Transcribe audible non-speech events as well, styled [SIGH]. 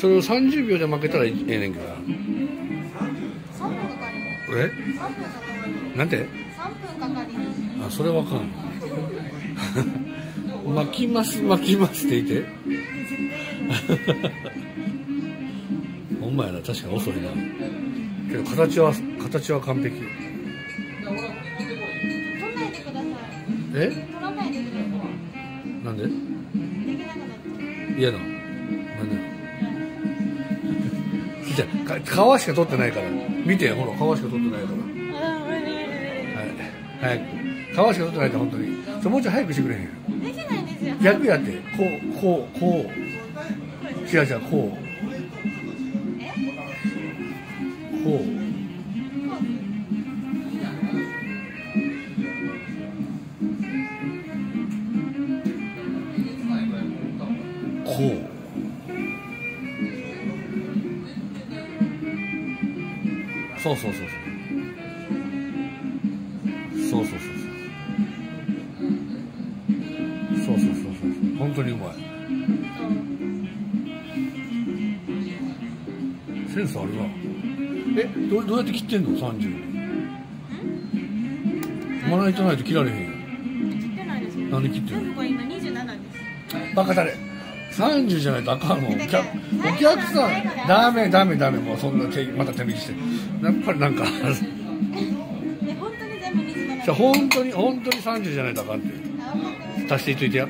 それを30秒で負けたらええねんけどえ？なんりあそれ分かんない。巻 [LAUGHS] きます巻きますって言って。[LAUGHS] ほんまやな。確かに遅いな。けど形は形は完璧。え？なんで？嫌なの？皮しか取ってないから。見てほら皮しか取ってないか。らはい。早く皮しか取ってないと本当に。ちょもうちょい早くしてくれへん理できないんですよ。逆やって。こうこうこう。違う違うこう。こう。こうそうそうそうそう。そうそうそうそう。そうそうそうそう。本当にうまい。センスあるな。えどうどうやって切ってんの？30まな板ないと切られへんよ。切ってないです。よなんで切ってんの？これ今27です。バカだれ30じゃないとあかんもん。お客さん。ダメダメダメ。もうそんな手また手引きして。やっぱりなんか [LAUGHS] え本当に全部27じゃあ本当に本当に30じゃないとあかんって足していっといてや